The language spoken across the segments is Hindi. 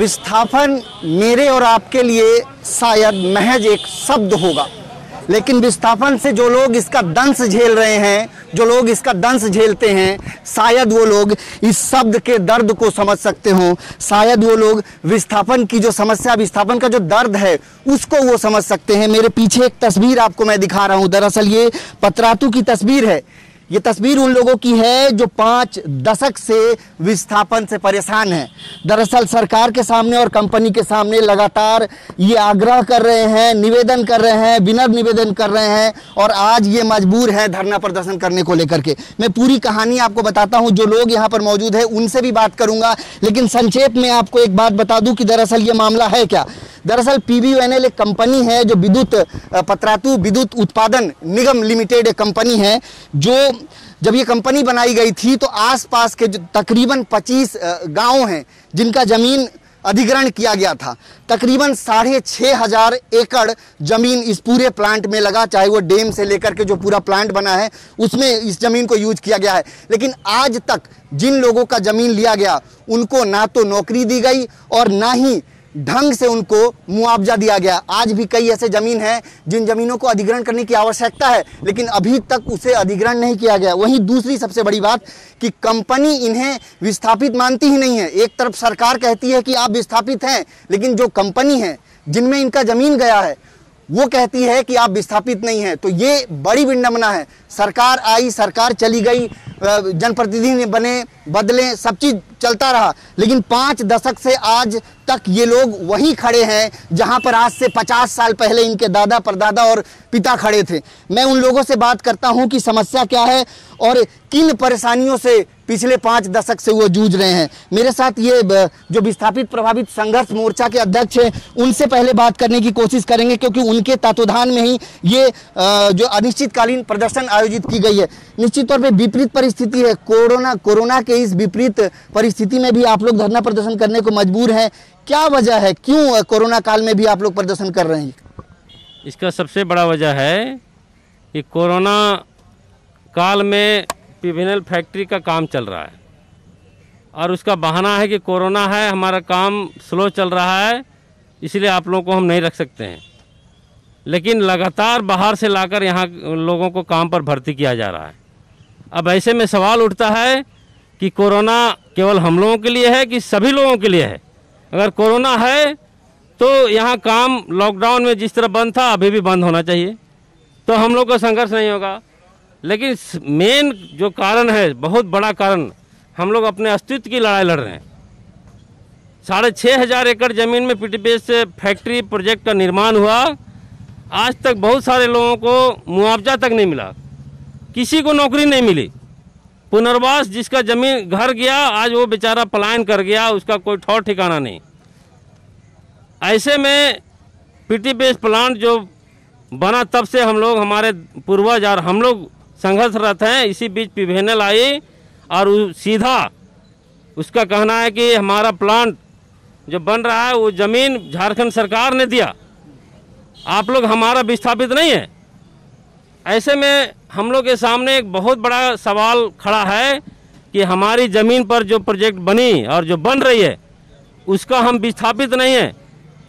विस्थापन मेरे और आपके लिए शायद महज एक शब्द होगा। लेकिन विस्थापन से जो लोग इसका दंश झेल रहे हैं, जो लोग इसका दंश झेलते हैं, शायद वो लोग इस शब्द के दर्द को समझ सकते हो। शायद वो लोग विस्थापन की जो समस्या, विस्थापन का जो दर्द है, उसको वो समझ सकते हैं। मेरे पीछे एक तस्वीर आपको मैं दिखा रहा हूँ। दरअसल ये पतरातू की तस्वीर है। ये तस्वीर उन लोगों की है जो पाँच दशक से विस्थापन से परेशान हैं। दरअसल सरकार के सामने और कंपनी के सामने लगातार ये आग्रह कर रहे हैं, निवेदन कर रहे हैं, विनम्र निवेदन कर रहे हैं और आज ये मजबूर है धरना प्रदर्शन करने को लेकर के। मैं पूरी कहानी आपको बताता हूँ, जो लोग यहाँ पर मौजूद है, उनसे भी बात करूँगा, लेकिन संक्षेप में आपको एक बात बता दूँ कि दरअसल ये मामला है क्या? दरअसल पीबीयूएनएल एक कंपनी है जो विद्युत पतरातू विद्युत उत्पादन निगम लिमिटेड एक कंपनी है, जो जब ये कंपनी बनाई गई थी तो आसपास के जो तकरीबन 25 गाँव हैं जिनका ज़मीन अधिग्रहण किया गया था। तकरीबन साढ़े छः हज़ार एकड़ ज़मीन इस पूरे प्लांट में लगा, चाहे वो डैम से लेकर के जो पूरा प्लांट बना है, उसमें इस ज़मीन को यूज़ किया गया है। लेकिन आज तक जिन लोगों का ज़मीन लिया गया, उनको ना तो नौकरी दी गई और ना ही ढंग से उनको मुआवजा दिया गया। आज भी कई ऐसे ज़मीन हैं, जिन जमीनों को अधिग्रहण करने की आवश्यकता है, लेकिन अभी तक उसे अधिग्रहण नहीं किया गया। वहीं दूसरी सबसे बड़ी बात कि कंपनी इन्हें विस्थापित मानती ही नहीं है। एक तरफ़ सरकार कहती है कि आप विस्थापित हैं, लेकिन जो कंपनी है, जिनमें इनका ज़मीन गया है वो कहती है कि आप विस्थापित नहीं हैं। तो ये बड़ी विडंबना है। सरकार आई, सरकार चली गई जनप्रतिनिधि बने, बदले, सब चीज़ चलता रहा। लेकिन पाँच दशक से आज तक ये लोग वहीं खड़े हैं, जहाँ पर आज से पचास साल पहले इनके दादा, परदादा और पिता खड़े थे। मैं उन लोगों से बात करता हूँ कि समस्या क्या है और किन परेशानियों से पिछले पाँच दशक से वो जूझ रहे हैं। मेरे साथ ये जो विस्थापित प्रभावित संघर्ष मोर्चा के अध्यक्ष हैं, उनसे पहले बात करने की कोशिश करेंगे, क्योंकि उनके तत्वधान में ही ये जो अनिश्चितकालीन प्रदर्शन आयोजित की गई है। निश्चित तौर पर विपरीत परिस्थिति है। कोरोना कोरोना के इस विपरीत परिस्थिति में भी आप लोग धरना प्रदर्शन करने को मजबूर हैं। क्या वजह है? क्यों कोरोना काल में भी आप लोग प्रदर्शन कर रहे हैं? इसका सबसे बड़ा वजह है कि कोरोना काल में पीवीएनएल फैक्ट्री का काम चल रहा है। और उसका बहाना है कि कोरोना है, हमारा काम स्लो चल रहा है, इसलिए आप लोगों को हम नहीं रख सकते हैं। लेकिन लगातार बाहर से लाकर यहाँ लोगों को काम पर भर्ती किया जा रहा है। अब ऐसे में सवाल उठता है कि कोरोना केवल हम लोगों के लिए है कि सभी लोगों के लिए है? अगर कोरोना है तो यहाँ काम लॉकडाउन में जिस तरह बंद था, अभी भी बंद होना चाहिए। तो हम लोग का संघर्ष नहीं होगा। लेकिन मेन जो कारण है, बहुत बड़ा कारण, हम लोग अपने अस्तित्व की लड़ाई लड़ रहे हैं। साढ़े छः हज़ार एकड़ ज़मीन में पीटीपीएस से फैक्ट्री प्रोजेक्ट का निर्माण हुआ। आज तक बहुत सारे लोगों को मुआवजा तक नहीं मिला। किसी को नौकरी नहीं मिली। पुनर्वास जिसका ज़मीन घर गया, आज वो बेचारा पलायन कर गया, उसका कोई ठौर ठिकाना नहीं। ऐसे में पीटीपीएस प्लांट जो बना, तब से हम लोग, हमारे पूर्वज और हम लोग संघर्षरत हैं, इसी बीच पिभेनल आई और सीधा उसका कहना है कि हमारा प्लांट जो बन रहा है, वो ज़मीन झारखंड सरकार ने दिया। आप लोग हमारा विस्थापित नहीं है। ऐसे में हम लोग के सामने एक बहुत बड़ा सवाल खड़ा है कि हमारी ज़मीन पर जो प्रोजेक्ट बनी और जो बन रही है, उसका हम विस्थापित नहीं है।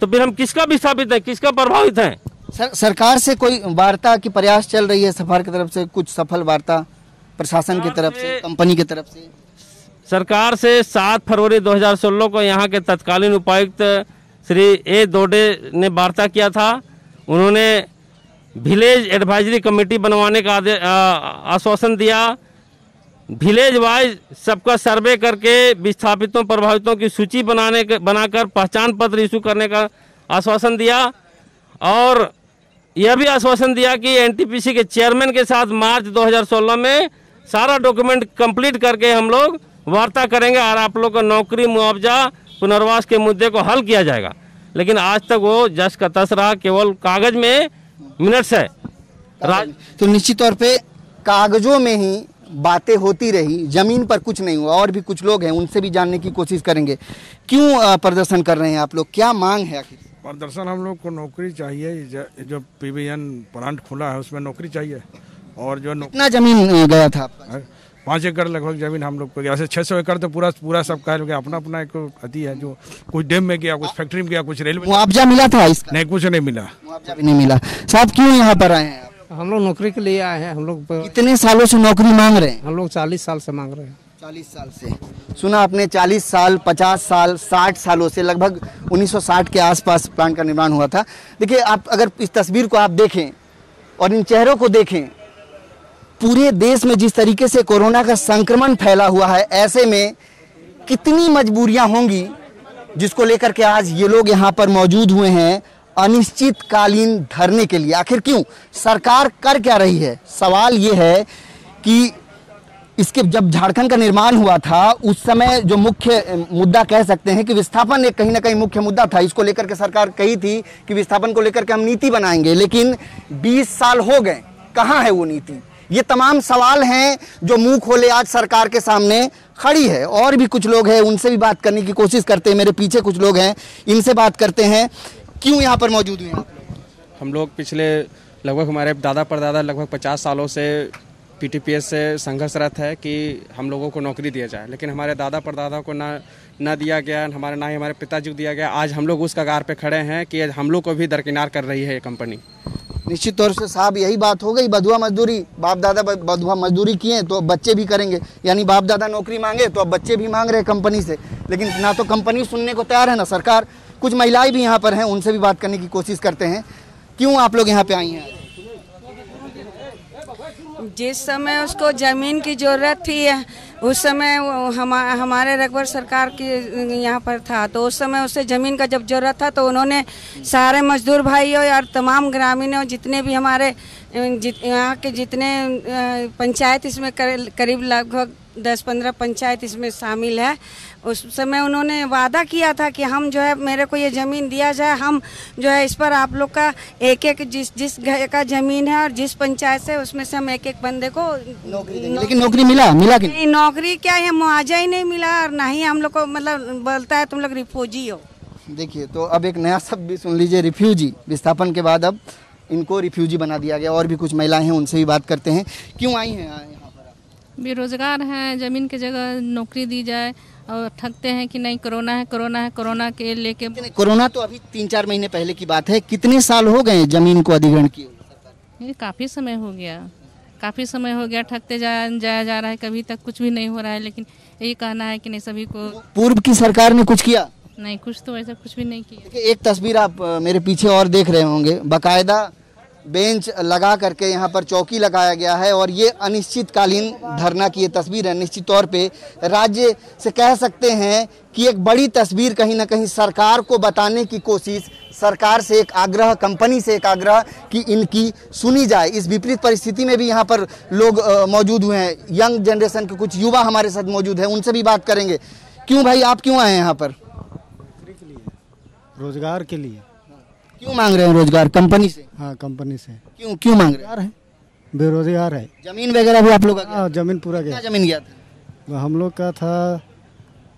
तो फिर हम किसका विस्थापित हैं? किसका प्रभावित हैं? सर, सरकार से कोई वार्ता की प्रयास चल रही है सरकार की तरफ़ से? कुछ सफल वार्ता प्रशासन की तरफ़ से कंपनी की तरफ़ से? सरकार से 7 फरवरी 2016 को यहाँ के तत्कालीन उपायुक्त श्री ए दोडे ने वार्ता किया था। उन्होंने विलेज एडवाइजरी कमेटी बनवाने का आश्वासन दिया। विलेज वाइज सबका सर्वे करके विस्थापितों प्रभावितों की सूची बनाने बनाकर पहचान पत्र इशू करने का आश्वासन दिया। और यह भी आश्वासन दिया कि एनटीपीसी के चेयरमैन के साथ मार्च 2016 में सारा डॉक्यूमेंट कंप्लीट करके हम लोग वार्ता करेंगे और आप लोग का नौकरी मुआवजा पुनर्वास के मुद्दे को हल किया जाएगा। लेकिन आज तक वो जस का तस रहा, केवल कागज़ में मिनट्स है। तो निश्चित तौर पे कागजों में ही बातें होती रही, ज़मीन पर कुछ नहीं हुआ, और भी कुछ लोग हैं, उनसे भी जानने की कोशिश करेंगे। क्यों प्रदर्शन कर रहे हैं आप लोग? क्या मांग है आखिर? प्रदर्शन हम लोग को नौकरी चाहिए ज- जो पीवीएन प्लांट खुला है उसमें नौकरी चाहिए। और जो कितना ज़मीन गया था आपका? पाँच एकड़ लगभग ज़मीन हम लोग को गया। छः सौ एकड़ तो पूरा पूरा सब कह लोगे अपना अपना एक अति है जो कुछ डैम में गया कुछ फैक्ट्री में गया कुछ रेलवे मुआवजा मिला था इसका? नहीं कुछ नहीं मिला। मुआवजा भी नहीं मिला। साहब क्यों यहाँ पर आए हैं? हम लोग नौकरी के लिए आए हैं हम लोग कितने सालों से नौकरी मांग रहे हैं। हम लोग चालीस साल से मांग रहे हैं। चालीस साल से। सुना आपने चालीस साल, पचास साल, साठ सालों से, लगभग 1960 के आसपास प्लांट का निर्माण हुआ था। देखिए, आप अगर इस तस्वीर को आप देखें और इन चेहरों को देखें, पूरे देश में जिस तरीके से कोरोना का संक्रमण फैला हुआ है, ऐसे में कितनी मजबूरियाँ होंगी जिसको लेकर के आज ये लोग यहाँ पर मौजूद हुए हैं अनिश्चितकालीन धरने के लिए। आखिर क्यों? सरकार कर क्या रही है? सवाल ये है कि इसके जब झारखंड का निर्माण हुआ था, उस समय जो मुख्य मुद्दा कह सकते हैं कि विस्थापन एक कहीं ना कहीं मुख्य मुद्दा था। इसको लेकर के सरकार कही थी कि विस्थापन को लेकर के हम नीति बनाएँगे, लेकिन 20 साल हो गए। कहाँ है वो नीति? ये तमाम सवाल हैं जो मुँह खोले आज सरकार के सामने खड़ी है। और भी कुछ लोग हैं, उनसे भी बात करने की कोशिश करते हैं। मेरे पीछे कुछ लोग हैं, इनसे बात करते हैं। क्यों यहाँ पर मौजूद हुए? हम लोग पिछले लगभग हमारे दादा परदादा लगभग पचास सालों से पीटीपीएस से संघर्षरत है कि हम लोगों को नौकरी दिया जाए। लेकिन हमारे दादा परदादा को ना ना दिया गया हमारे, ना ही हमारे पिताजी को दिया गया। आज हम लोग उस कगार पे खड़े हैं कि हम लोग को भी दरकिनार कर रही है ये कंपनी निश्चित तौर से साहब यही बात हो गई, बधुआ मजदूरी। बाप दादा बधुआ मजदूरी किए तो अब बच्चे भी करेंगे। यानी बाप दादा नौकरी मांगे तो अब बच्चे भी मांग रहे कंपनी से। लेकिन ना तो कंपनी सुनने को तैयार है, ना सरकार। कुछ महिलाएँ भी यहाँ पर हैं, उनसे भी बात करने की कोशिश करते हैं। क्यों आप लोग यहाँ पे आई हैं? जिस समय उसको ज़मीन की ज़रूरत थी उस समय हम हमा, हमारे रघुवर सरकार की यहाँ पर था। तो उस समय उसे ज़मीन का जब ज़रूरत था तो उन्होंने सारे मजदूर भाइयों और तमाम ग्रामीणों जितने भी हमारे जित यहाँ के जितने पंचायत इसमें कर- करीब लगभग दस पंद्रह पंचायत इसमें शामिल है। उस समय उन्होंने वादा किया था कि हम जो है मेरे को ये ज़मीन दिया जाए हम जो है इस पर आप लोग का एक एक जिस जिस घर का ज़मीन है और जिस पंचायत से उसमें से हम एक एक बंदे को नौकरी लेकिन नौकरी मिला? मिला कि? नहीं नौकरी क्या है मुआवजा ही नहीं मिला और ना ही हम लोग को मतलब बोलता है तुम लोग रिफ्यूजी हो। देखिए तो अब एक नया शब्द भी सुन लीजिए रिफ्यूजी विस्थापन के बाद अब इनको रिफ्यूजी बना दिया गया और भी कुछ महिलाएँ हैं उनसे भी बात करते हैं। क्यों आई हैं यहाँ पर बेरोजगार हैं ज़मीन की जगह नौकरी दी जाए और ठगते हैं कि नहीं कोरोना है कोरोना है कोरोना के लेके कोरोना तो अभी तीन चार महीने पहले की बात है। कितने साल हो गए ज़मीन को अधिग्रहण किए ये काफ़ी समय हो गया। काफ़ी समय हो गया ठगते जाया जाया जा रहा है कभी तक कुछ भी नहीं हो रहा है लेकिन यही कहना है कि नहीं सभी को पूर्व की सरकार ने कुछ किया? नहीं कुछ तो ऐसा कुछ भी नहीं किया। एक तस्वीर आप मेरे पीछे और देख रहे होंगे। बकायदा बेंच लगा करके यहाँ पर चौकी लगाया गया है और ये अनिश्चितकालीन धरना की ये तस्वीर है। निश्चित तौर पे राज्य से कह सकते हैं कि एक बड़ी तस्वीर कहीं ना कहीं सरकार को बताने की कोशिश, सरकार से एक आग्रह, कंपनी से एक आग्रह कि इनकी सुनी जाए। इस विपरीत परिस्थिति में भी यहाँ पर लोग मौजूद हुए हैं। यंग जनरेशन के कुछ युवा हमारे साथ मौजूद हैं, उनसे भी बात करेंगे। क्यों भाई, आप क्यों आए हैं यहाँ पर? रोज़गार के लिए। क्यों मांग रहे हैं रोज़गार कंपनी से? हाँ कंपनी से। क्यों क्यों मांग रहे हैं? है। बेरोजगार है। ज़मीन वगैरह भी आप लोग? हाँ ज़मीन पूरा गया। ज़मीन गया था? हम लोग का था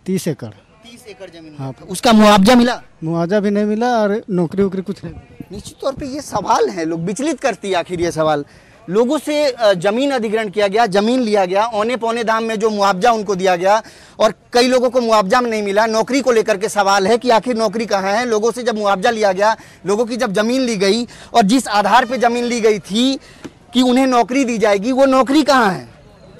तीस एकड़। तीस एकड़ ज़मीन। हाँ। उसका मुआवजा मिला? मुआवजा भी नहीं मिला और नौकरी वोकरी कुछ नहीं। निश्चित तौर पे ये सवाल है लोग विचलित करती है आखिर ये सवाल। लोगों से ज़मीन अधिग्रहण किया गया, ज़मीन लिया गया औने पौने दाम में जो मुआवजा उनको दिया गया, और कई लोगों को मुआवजा नहीं मिला। नौकरी को लेकर के सवाल है कि आखिर नौकरी कहाँ है? लोगों से जब मुआवजा लिया गया, लोगों की जब ज़मीन ली गई, और जिस आधार पर ज़मीन ली गई थी कि उन्हें नौकरी दी जाएगी, वो नौकरी कहाँ है?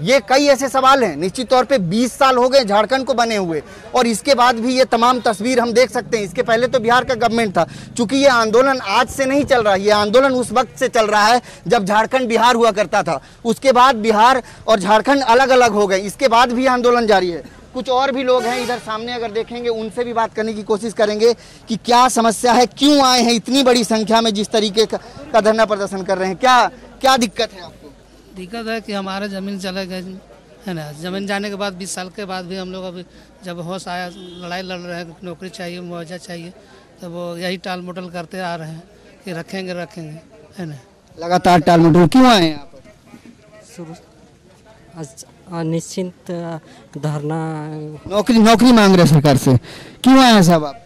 ये कई ऐसे सवाल हैं। निश्चित तौर पे 20 साल हो गए झारखंड को बने हुए। और इसके बाद भी ये तमाम तस्वीर हम देख सकते हैं। इसके पहले तो बिहार का गवर्नमेंट था। चूँकि ये आंदोलन आज से नहीं चल रहा, ये आंदोलन उस वक्त से चल रहा है जब झारखंड बिहार हुआ करता था। उसके बाद बिहार और झारखंड अलग अलग हो गए। इसके बाद भी आंदोलन जारी है। कुछ और भी लोग हैं इधर सामने अगर देखेंगे, उनसे भी बात करने की कोशिश करेंगे कि क्या समस्या है, क्यों आए हैं इतनी बड़ी संख्या में, जिस तरीके का धरना प्रदर्शन कर रहे हैं। क्या क्या दिक्कत है आपको? दिक्कत है कि हमारे ज़मीन चले गए है ना? ज़मीन जाने के बाद बीस साल के बाद भी हम लोग अभी जब होश आया लड़ाई लड़ रहे हैं नौकरी चाहिए मुआवजा चाहिए तो वो यही टाल मटोल करते आ रहे हैं कि रखेंगे रखेंगे है ना? लगातार टाल मोटल क्यों आए हैं यहाँ पर शुरू अनिश्चित धरना नौकरी नौकरी मांग रहे सरकार से। क्यों आए हैं साहब आप?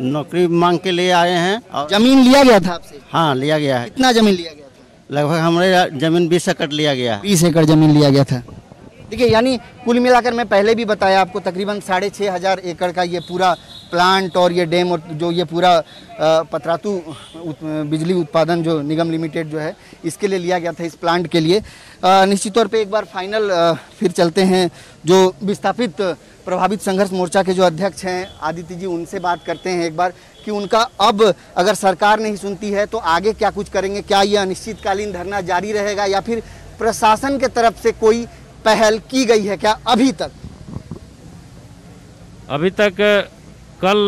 नौकरी मांग के लिए आए हैं और ज़मीन लिया गया था आपसे? हाँ लिया गया है। कितना ज़मीन लिया गया? लगभग हमारे ज़मीन बीस एकड़ लिया गया। बीस एकड़ ज़मीन लिया गया था। देखिए, यानी कुल मिलाकर मैं पहले भी बताया आपको, तकरीबन साढ़े छः हज़ार एकड़ का ये पूरा प्लांट और ये डैम और जो ये पूरा पतरातू बिजली उत्पादन जो निगम लिमिटेड जो है, इसके लिए लिया गया था इस प्लांट के लिए। निश्चित तौर पे एक बार फाइनल फिर चलते हैं जो विस्थापित प्रभावित संघर्ष मोर्चा के जो अध्यक्ष हैं, आदित्य जी, उनसे बात करते हैं एक बार कि उनका अब अगर सरकार नहीं सुनती है तो आगे क्या कुछ करेंगे? क्या ये अनिश्चितकालीन धरना जारी रहेगा या फिर प्रशासन के तरफ़ से कोई पहल की गई है क्या अभी तक? अभी तक कल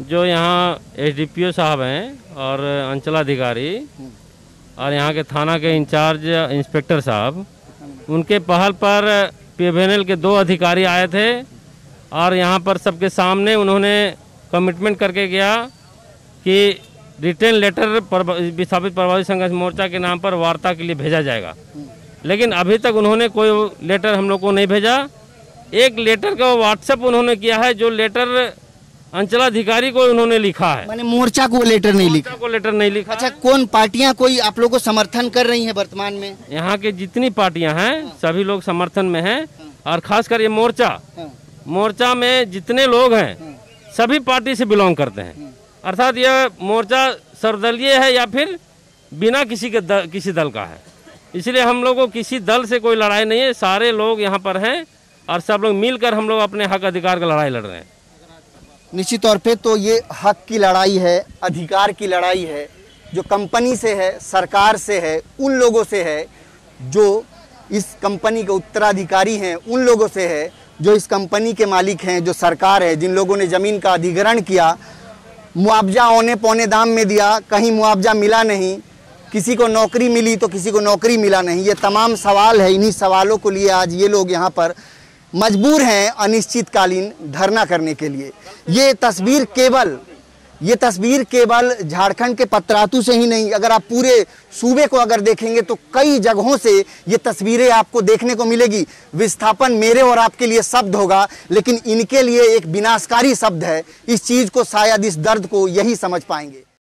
जो यहाँ एस साहब हैं और अंचलाधिकारी और यहाँ के थाना के इंचार्ज इंस्पेक्टर साहब, उनके पहल पर पीएनएल के दो अधिकारी आए थे और यहाँ पर सबके सामने उन्होंने कमिटमेंट करके गया कि रिटर्न लेटर विस्थापित प्रभावित संघर्ष मोर्चा के नाम पर वार्ता के लिए भेजा जाएगा। लेकिन अभी तक उन्होंने कोई लेटर हम लोग को नहीं भेजा। एक लेटर का व्हाट्सएप उन्होंने किया है, जो लेटर अंचलाधिकारी को उन्होंने लिखा है। मैंने मोर्चा को लेटर नहीं लिखा। को लेटर नहीं लिखा अच्छा कौन पार्टियाँ कोई आप लोगों को समर्थन कर रही हैं वर्तमान में? यहाँ के जितनी पार्टियाँ हैं सभी लोग समर्थन में हैं। और खासकर ये मोर्चा मोर्चा में जितने लोग हैं सभी पार्टी से बिलोंग करते हैं। अर्थात यह मोर्चा सर्वदलीय है या फिर बिना किसी के दल, किसी दल का है। इसलिए हम लोग को किसी दल से कोई लड़ाई नहीं है। सारे लोग यहाँ पर हैं और सब लोग मिलकर हम लोग अपने हक अधिकार का लड़ाई लड़ रहे हैं। निश्चित तौर पे तो ये हक की लड़ाई है, अधिकार की लड़ाई है, जो कंपनी से है, सरकार से है, उन लोगों से है, जो इस कंपनी के उत्तराधिकारी हैं, उन लोगों से है, जो इस कंपनी के मालिक हैं, जो सरकार है, जिन लोगों ने ज़मीन का अधिग्रहण किया, मुआवजा औने पौने दाम में दिया, कहीं मुआवजा मिला नहीं, किसी को नौकरी मिली तो किसी को नौकरी मिला नहीं, ये तमाम सवाल है, इन्हीं सवालों को लिए आज ये लोग यहाँ पर मजबूर हैं अनिश्चितकालीन धरना करने के लिए। ये तस्वीर केवल, ये तस्वीर केवल झारखंड के पतरातू से ही नहीं, अगर आप पूरे सूबे को अगर देखेंगे तो कई जगहों से ये तस्वीरें आपको देखने को मिलेगी। विस्थापन मेरे और आपके लिए शब्द होगा, लेकिन इनके लिए एक विनाशकारी शब्द है। इस चीज़ को शायद इस दर्द को यही समझ पाएँगे।